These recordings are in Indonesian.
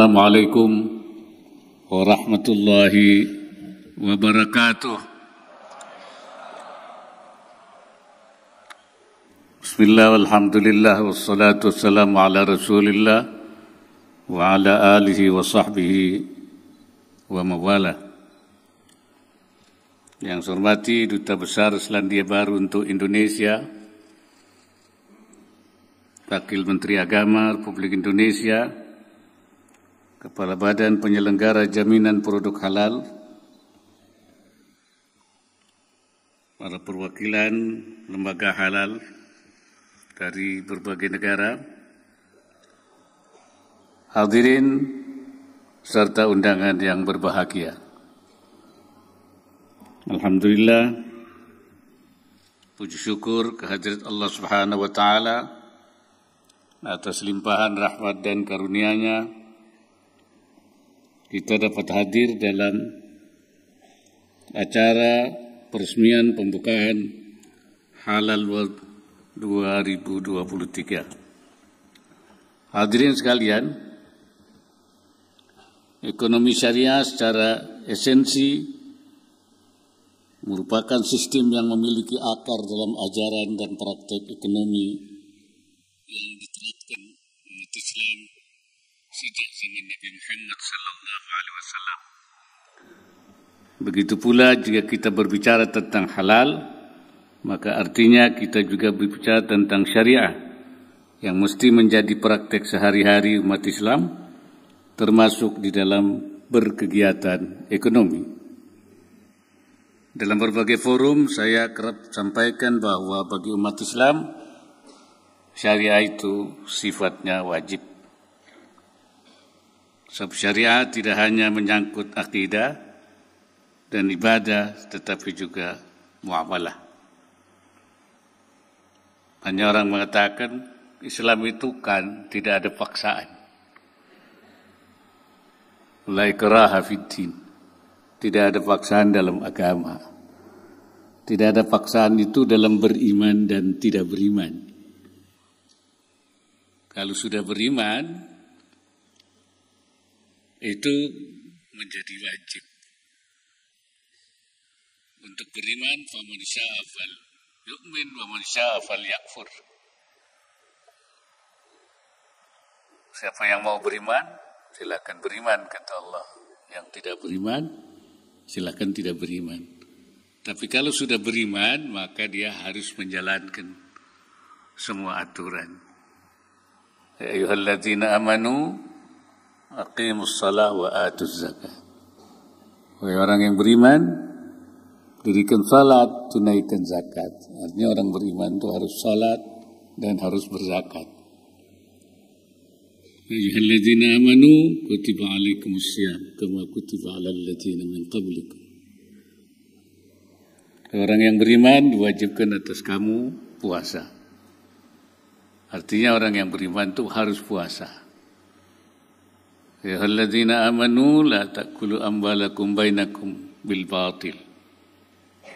Assalamualaikum warahmatullahi wabarakatuh. Bismillah walhamdulillah wassalatu wassalamu ala rasulillah wa ala alihi wa sahbihi wa mawala. Yang saya hormati Duta Besar Selandia Baru untuk Indonesia, Wakil Menteri Agama Republik Indonesia, Kepala Badan Penyelenggara Jaminan Produk Halal, para perwakilan lembaga halal dari berbagai negara, hadirin serta undangan yang berbahagia. Alhamdulillah, puji syukur kehadirat Allah Subhanahu wa taala atas limpahan rahmat dan karunia-Nya kita dapat hadir dalam acara peresmian pembukaan Halal World 2023. Hadirin sekalian, ekonomi syariah secara esensi merupakan sistem yang memiliki akar dalam ajaran dan praktek ekonomi yang diterapkan umat Islam Nabi Muhammad sallallahu alaihi wasallam. Begitu pula jika kita berbicara tentang halal, maka artinya kita juga berbicara tentang syariah yang mesti menjadi praktek sehari-hari umat Islam termasuk di dalam berkegiatan ekonomi. Dalam berbagai forum saya kerap sampaikan bahwa bagi umat Islam syariah itu sifatnya wajib Sebab syariat tidak hanya menyangkut akidah dan ibadah, tetapi juga muamalah. Hanya orang mengatakan Islam itu kan tidak ada paksaan. La ikraha Tidak ada paksaan dalam agama. Tidak ada paksaan itu dalam beriman dan tidak beriman. Kalau sudah beriman, itu menjadi wajib. Untuk beriman faman sya'afal yu'min wa man sya'afal yakfur. Siapa yang mau beriman silakan beriman kata Allah. Yang tidak beriman silakan tidak beriman. Tapi kalau sudah beriman maka dia harus menjalankan semua aturan. Ya amanu Aqimus salah wa atuz zakat. Wahai orang yang beriman, dirikan salat, tunaikan zakat. Artinya orang beriman itu harus salat dan harus berzakat. Ayyuhalladzina amanu kutiba alaikumus syiyam kama kutiba alal ladzina min qablikum. Orang yang beriman diwajibkan atas kamu puasa. Artinya orang yang beriman itu harus puasa. Amanu la ta'kulu ambalakum bainakum bil batil.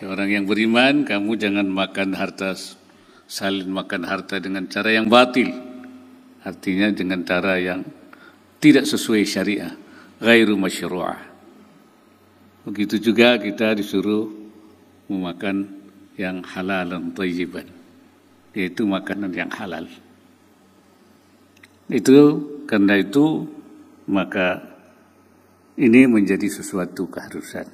Ya orang yang beriman, kamu jangan makan harta saling makan harta dengan cara yang batil. Artinya dengan cara yang tidak sesuai syariah, ghairu masyru'ah. Begitu juga kita disuruh memakan yang halal dan thayyiban, yaitu makanan yang halal. Itu karena itu maka ini menjadi sesuatu keharusan.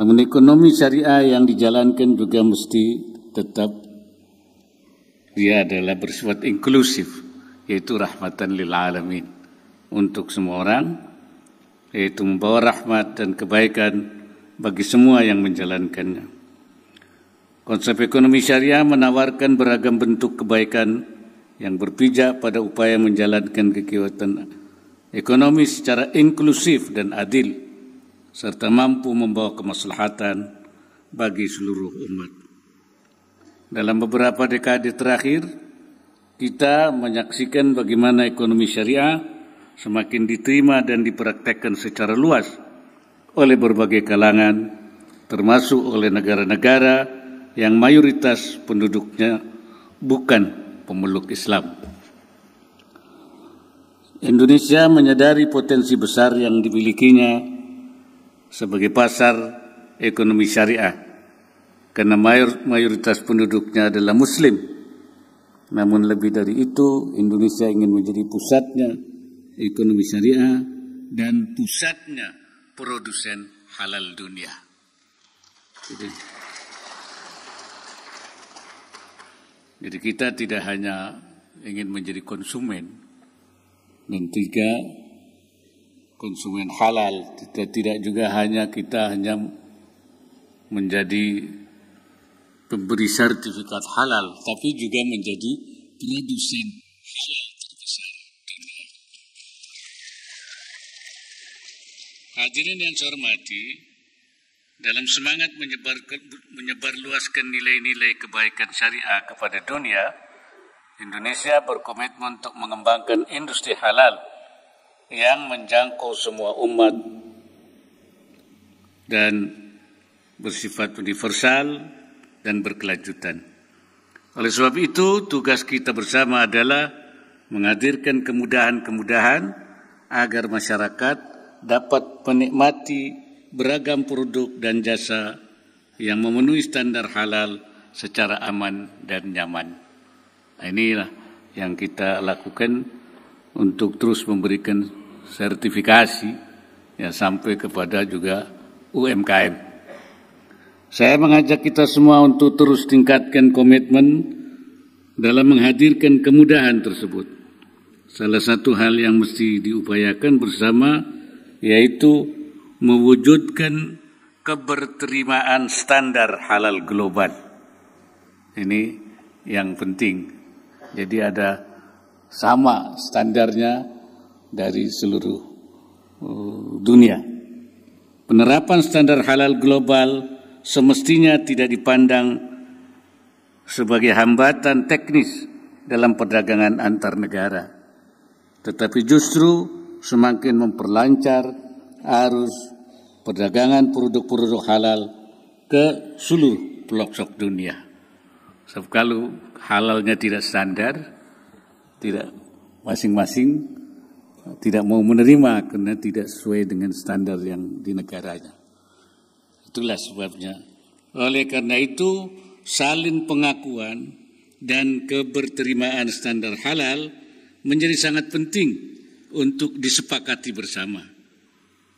Namun ekonomi syariah yang dijalankan juga mesti tetap dia adalah bersifat inklusif, yaitu rahmatan lil alamin untuk semua orang, yaitu membawa rahmat dan kebaikan bagi semua yang menjalankannya. Konsep ekonomi syariah menawarkan beragam bentuk kebaikan yang berpijak pada upaya menjalankan kegiatan ekonomi secara inklusif dan adil serta mampu membawa kemaslahatan bagi seluruh umat. Dalam beberapa dekade terakhir, kita menyaksikan bagaimana ekonomi syariah semakin diterima dan dipraktekkan secara luas oleh berbagai kalangan, termasuk oleh negara-negara yang mayoritas penduduknya bukan pemeluk Islam. Indonesia menyadari potensi besar yang dimilikinya sebagai pasar ekonomi syariah karena mayor, mayoritas penduduknya adalah muslim. Namun lebih dari itu, Indonesia ingin menjadi pusatnya ekonomi syariah dan pusatnya produsen halal dunia. Jadi, jadi kita tidak hanya ingin menjadi konsumen, dan tiga konsumen halal. Tidak tidak juga hanya kita hanya menjadi pemberi sertifikat halal tapi juga menjadi produsen halal terbesar Hadirin yang saya hormati, dalam semangat menyebar menyebarluaskan nilai-nilai kebaikan syariah kepada dunia, Indonesia berkomitmen untuk mengembangkan industri halal yang menjangkau semua umat dan bersifat universal dan berkelanjutan. Oleh sebab itu, tugas kita bersama adalah menghadirkan kemudahan-kemudahan agar masyarakat dapat menikmati beragam produk dan jasa yang memenuhi standar halal secara aman dan nyaman. Nah, inilah yang kita lakukan untuk terus memberikan sertifikasi ya sampai kepada juga UMKM. Saya mengajak kita semua untuk terus tingkatkan komitmen dalam menghadirkan kemudahan tersebut. Salah satu hal yang mesti diupayakan bersama yaitu mewujudkan keberterimaan standar halal global. Ini yang penting jadi ada sama standarnya dari seluruh uh, dunia. Penerapan standar halal global semestinya tidak dipandang sebagai hambatan teknis dalam perdagangan antar negara, tetapi justru semakin memperlancar arus perdagangan produk-produk halal ke seluruh pelosok dunia. Sebab kalau halalnya tidak standar, tidak masing-masing tidak mau menerima karena tidak sesuai dengan standar yang di negaranya. Itulah sebabnya. Oleh karena itu, salin pengakuan dan keberterimaan standar halal menjadi sangat penting untuk disepakati bersama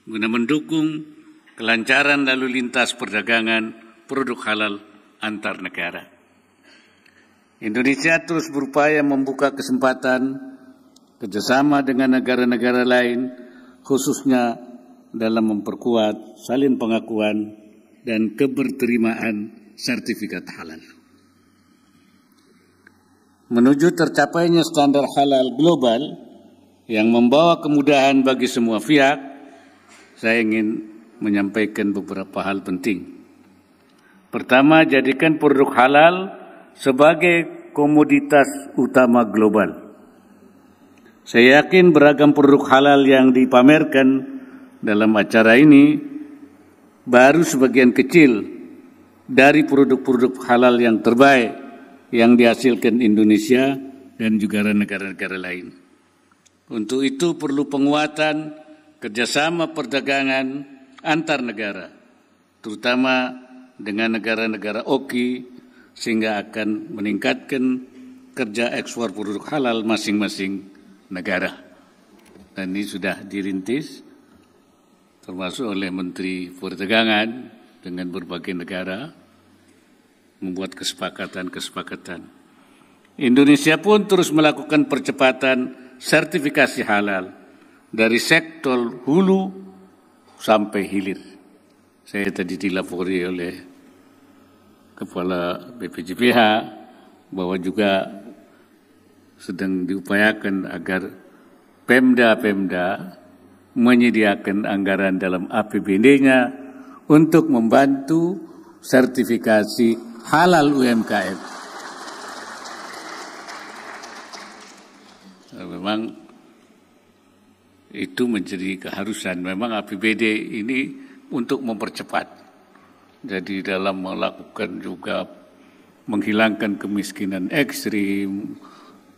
guna mendukung kelancaran lalu lintas perdagangan produk halal antar negara. Indonesia terus berupaya membuka kesempatan kerjasama dengan negara-negara lain, khususnya dalam memperkuat salin pengakuan dan keberterimaan sertifikat halal. Menuju tercapainya standar halal global yang membawa kemudahan bagi semua pihak, saya ingin menyampaikan beberapa hal penting. Pertama, jadikan produk halal sebagai komoditas utama global. Saya yakin beragam produk halal yang dipamerkan dalam acara ini baru sebagian kecil dari produk-produk halal yang terbaik yang dihasilkan Indonesia dan juga negara-negara lain. Untuk itu perlu penguatan kerjasama perdagangan antar negara, terutama dengan negara-negara OKI sehingga akan meningkatkan kerja ekspor produk halal masing-masing negara. Dan ini sudah dirintis termasuk oleh Menteri Perdagangan dengan berbagai negara membuat kesepakatan-kesepakatan. Indonesia pun terus melakukan percepatan sertifikasi halal dari sektor hulu sampai hilir. Saya tadi dilapori oleh Kepala BPJPH bahwa juga sedang diupayakan agar Pemda-Pemda menyediakan anggaran dalam APBD-nya untuk membantu sertifikasi halal UMKM. Memang itu menjadi keharusan. Memang APBD ini untuk mempercepat jadi dalam melakukan juga menghilangkan kemiskinan ekstrim,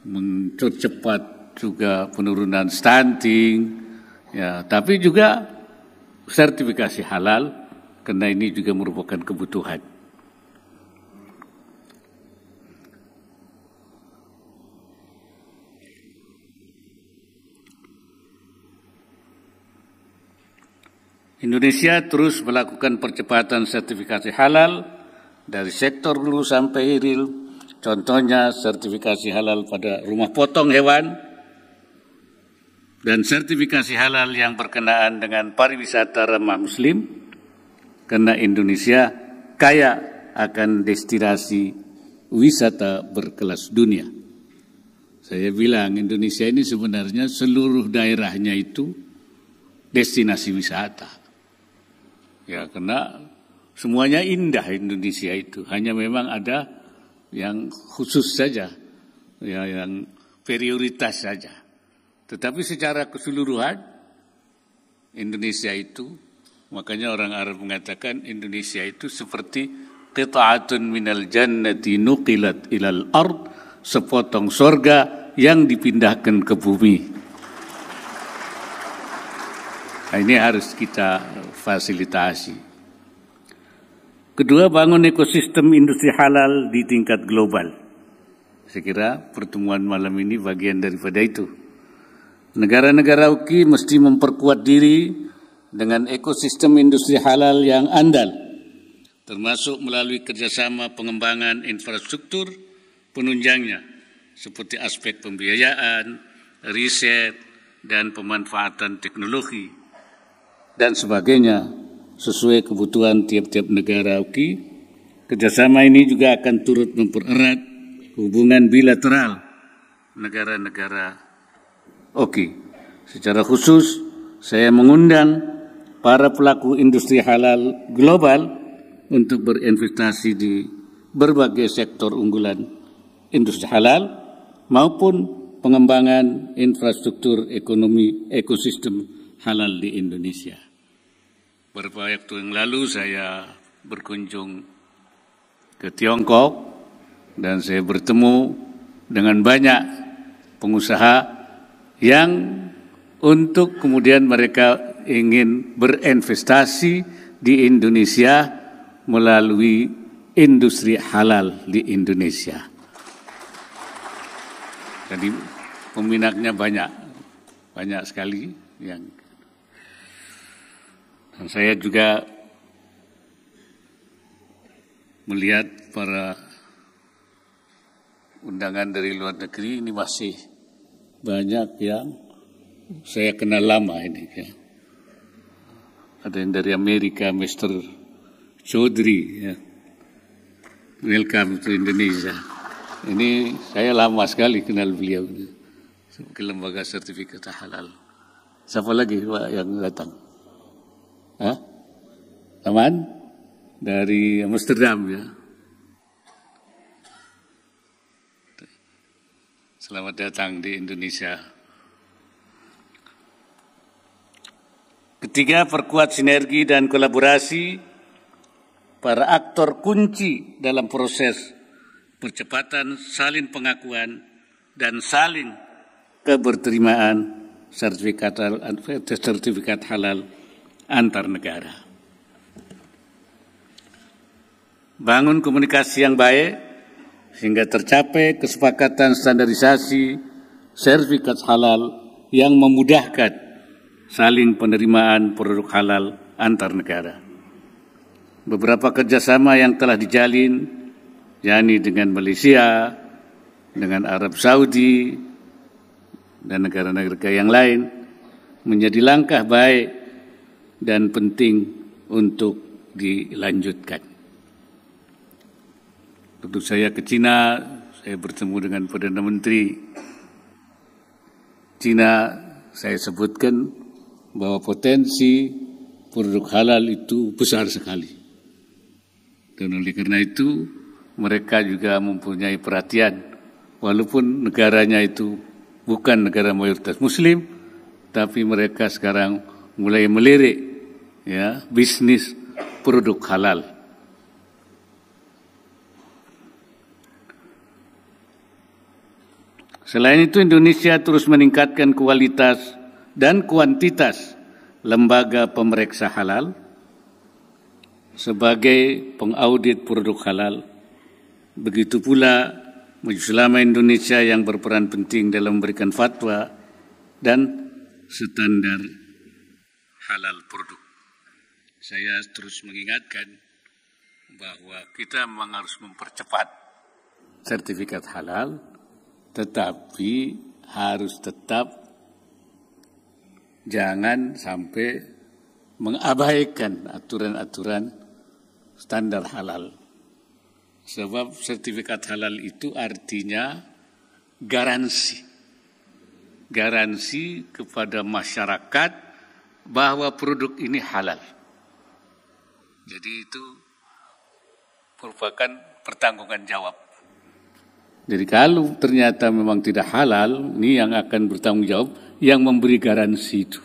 mempercepat juga penurunan stunting, ya, tapi juga sertifikasi halal karena ini juga merupakan kebutuhan. Indonesia terus melakukan percepatan sertifikasi halal dari sektor hulu sampai hilir. Contohnya sertifikasi halal pada rumah potong hewan dan sertifikasi halal yang berkenaan dengan pariwisata ramah muslim karena Indonesia kaya akan destinasi wisata berkelas dunia. Saya bilang Indonesia ini sebenarnya seluruh daerahnya itu destinasi wisata. Ya, karena semuanya indah Indonesia itu. Hanya memang ada yang khusus saja, ya, yang prioritas saja. Tetapi secara keseluruhan Indonesia itu, makanya orang Arab mengatakan Indonesia itu seperti qita'atun minal jannati nuqilat ilal ard, sepotong sorga yang dipindahkan ke bumi. Nah, ini harus kita fasilitasi. Kedua, bangun ekosistem industri halal di tingkat global. Saya kira pertemuan malam ini bagian daripada itu. Negara-negara UKI mesti memperkuat diri dengan ekosistem industri halal yang andal, termasuk melalui kerjasama pengembangan infrastruktur penunjangnya, seperti aspek pembiayaan, riset, dan pemanfaatan teknologi dan sebagainya sesuai kebutuhan tiap-tiap negara UKI. Kerjasama ini juga akan turut mempererat hubungan bilateral negara-negara OKI. Secara khusus, saya mengundang para pelaku industri halal global untuk berinvestasi di berbagai sektor unggulan industri halal maupun pengembangan infrastruktur ekonomi ekosistem halal di Indonesia. Beberapa waktu yang lalu saya berkunjung ke Tiongkok dan saya bertemu dengan banyak pengusaha yang untuk kemudian mereka ingin berinvestasi di Indonesia melalui industri halal di Indonesia. Jadi peminatnya banyak, banyak sekali yang dan saya juga melihat para undangan dari luar negeri ini masih banyak yang saya kenal lama ini ya. Ada yang dari Amerika, Mr. Chaudhry ya. Welcome to Indonesia. Ini saya lama sekali kenal beliau ke lembaga sertifikat halal. Siapa lagi Pak yang datang? Hah? Teman dari Amsterdam ya. Selamat datang di Indonesia. Ketiga, perkuat sinergi dan kolaborasi para aktor kunci dalam proses percepatan saling pengakuan dan saling keberterimaan sertifikat, sertifikat halal antar negara. Bangun komunikasi yang baik sehingga tercapai kesepakatan standarisasi sertifikat halal yang memudahkan saling penerimaan produk halal antar negara. Beberapa kerjasama yang telah dijalin, yakni dengan Malaysia, dengan Arab Saudi, dan negara-negara yang lain, menjadi langkah baik dan penting untuk dilanjutkan. Tentu saya ke Cina, saya bertemu dengan Perdana Menteri Cina, saya sebutkan bahwa potensi produk halal itu besar sekali. Dan oleh karena itu mereka juga mempunyai perhatian walaupun negaranya itu bukan negara mayoritas muslim tapi mereka sekarang mulai melirik ya bisnis produk halal. Selain itu Indonesia terus meningkatkan kualitas dan kuantitas lembaga pemeriksa halal sebagai pengaudit produk halal. Begitu pula Majelis Ulama Indonesia yang berperan penting dalam memberikan fatwa dan standar halal produk. Saya terus mengingatkan bahwa kita memang harus mempercepat sertifikat halal tetapi harus tetap jangan sampai mengabaikan aturan-aturan standar halal. Sebab sertifikat halal itu artinya garansi. Garansi kepada masyarakat bahwa produk ini halal. Jadi itu merupakan pertanggungan jawab jadi kalau ternyata memang tidak halal, ini yang akan bertanggung jawab yang memberi garansi itu.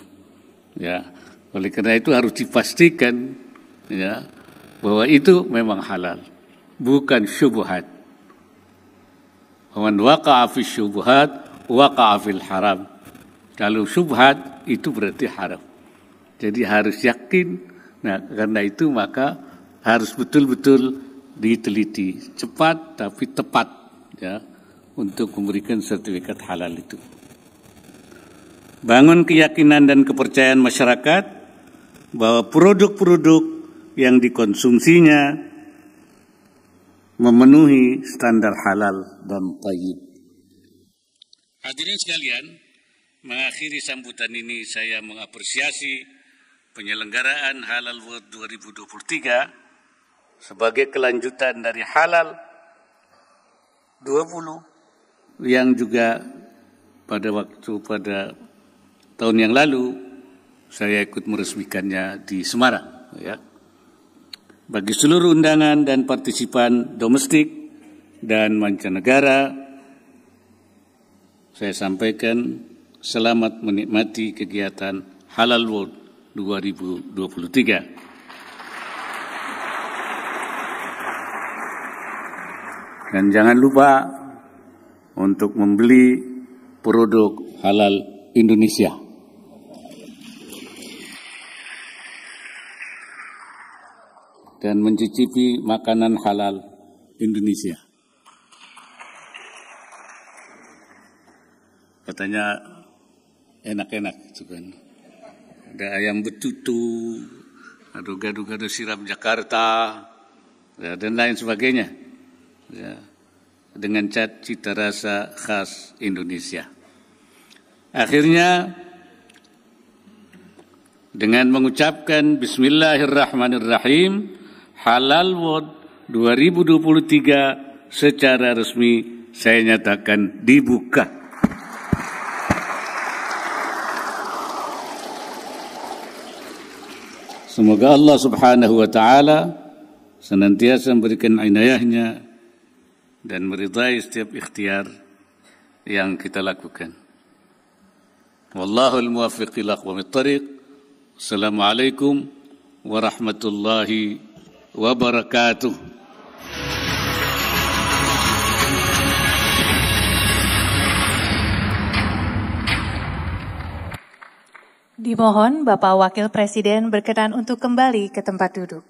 Ya, oleh karena itu harus dipastikan ya bahwa itu memang halal, bukan syubhat. Wan waqa'a fi syubhat waqa'a fil haram. Kalau syubhat itu berarti haram. Jadi harus yakin. Nah, karena itu maka harus betul-betul diteliti, cepat tapi tepat ya untuk memberikan sertifikat halal itu. Bangun keyakinan dan kepercayaan masyarakat bahwa produk-produk yang dikonsumsinya memenuhi standar halal dan tayyib. Hadirin sekalian, mengakhiri sambutan ini saya mengapresiasi penyelenggaraan Halal World 2023 sebagai kelanjutan dari halal 20 yang juga pada waktu pada tahun yang lalu saya ikut meresmikannya di Semarang ya. Bagi seluruh undangan dan partisipan domestik dan mancanegara saya sampaikan selamat menikmati kegiatan Halal World 2023. Dan jangan lupa untuk membeli produk halal Indonesia. Dan mencicipi makanan halal Indonesia. Katanya enak-enak itu kan. Ada ayam betutu, ada gado-gado siram Jakarta, ya, dan lain sebagainya ya, dengan cat cita rasa khas Indonesia. Akhirnya dengan mengucapkan Bismillahirrahmanirrahim Halal World 2023 secara resmi saya nyatakan dibuka. Semoga Allah Subhanahu wa taala senantiasa memberikan inayahnya dan meridai setiap ikhtiar yang kita lakukan. Wallahul muwaffiq ila aqwamit thariq. Assalamualaikum warahmatullahi wabarakatuh. Dimohon Bapak Wakil Presiden berkenan untuk kembali ke tempat duduk.